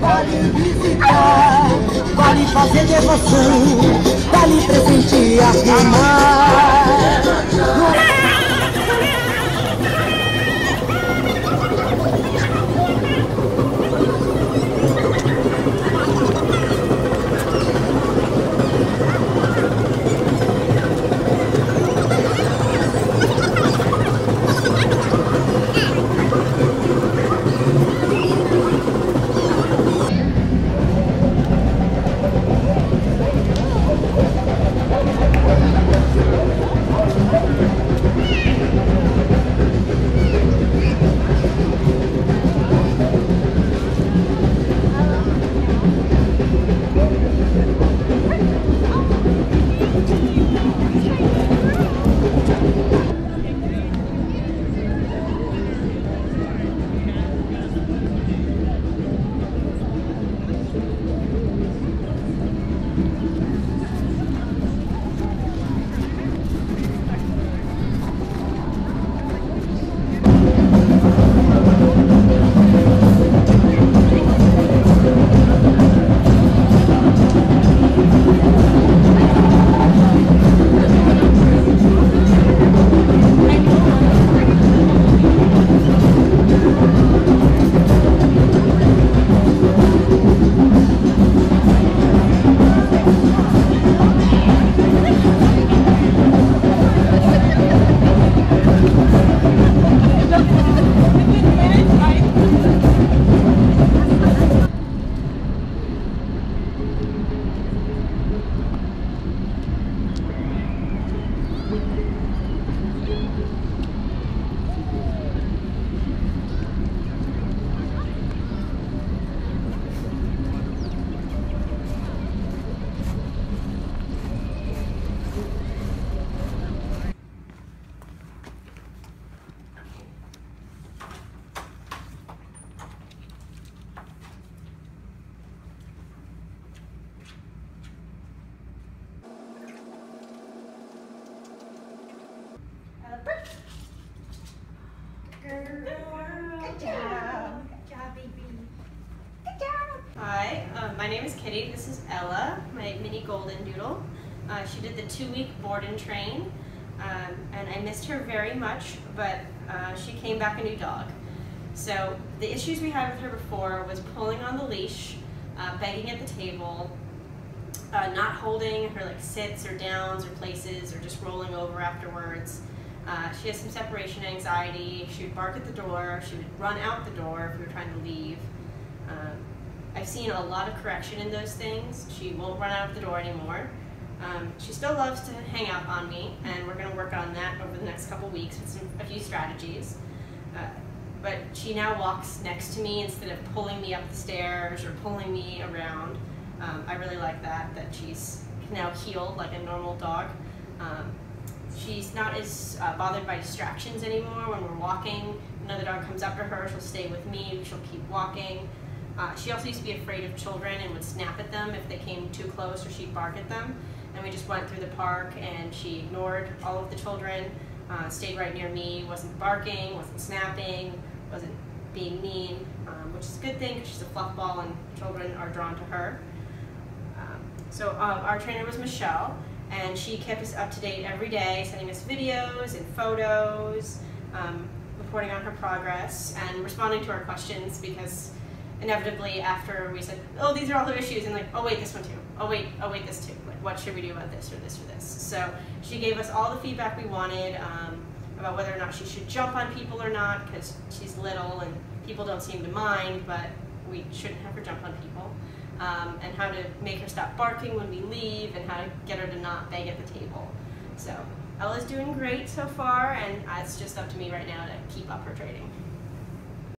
Pode visitar, pode fazer devoção, pode presentear o Hi, um, my name is Kitty. This is Ella, my mini golden doodle. Uh, she did the two-week board and train, um, and I missed her very much, but uh, she came back a new dog. So the issues we had with her before was pulling on the leash, uh, begging at the table, uh, not holding her like sits or downs or places, or just rolling over afterwards. Uh, she has some separation anxiety. She would bark at the door. She would run out the door if we were trying to leave. Um, I've seen a lot of correction in those things. She won't run out of the door anymore. Um, she still loves to hang out on me, and we're going to work on that over the next couple weeks with some, a few strategies. Uh, but she now walks next to me instead of pulling me up the stairs or pulling me around. Um, I really like that, that she's now heeled like a normal dog. Um, she's not as uh, bothered by distractions anymore when we're walking. Another dog comes up to her, she'll stay with me, she'll keep walking. Uh, she also used to be afraid of children and would snap at them if they came too close or she'd bark at them. And we just went through the park and she ignored all of the children, uh, stayed right near me, wasn't barking, wasn't snapping, wasn't being mean, um, which is a good thing because she's a fluff ball and children are drawn to her. Um, so um, our trainer was Michelle, and she kept us up to date every day, sending us videos and photos, um, reporting on her progress, and responding to our questions because inevitably after we said, oh, these are all the issues, and like, oh wait, this one too. Oh wait, oh wait, this too. Like, what should we do about this or this or this? So she gave us all the feedback we wanted um, about whether or not she should jump on people or not because she's little and people don't seem to mind, but we shouldn't have her jump on people. Um, and how to make her stop barking when we leave and how to get her to not beg at the table. So Ella's doing great so far and it's just up to me right now to keep up her training.